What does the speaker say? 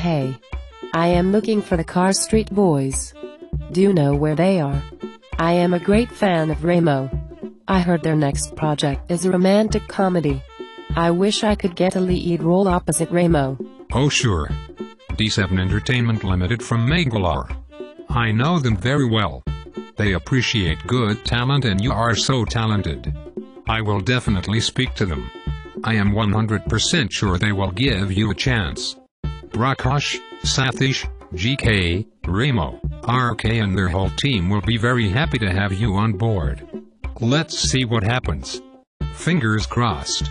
Hey. I am looking for the Car Street Boys. Do you know where they are? I am a great fan of Ramo. I heard their next project is a romantic comedy. I wish I could get a lead role opposite Ramo. Oh sure. D7 Entertainment Limited from Mangalore. I know them very well. They appreciate good talent and you are so talented. I will definitely speak to them. I am 100% sure they will give you a chance. Prakash, Sathish, GK, Ramo, RK and their whole team will be very happy to have you on board. Let's see what happens. Fingers crossed.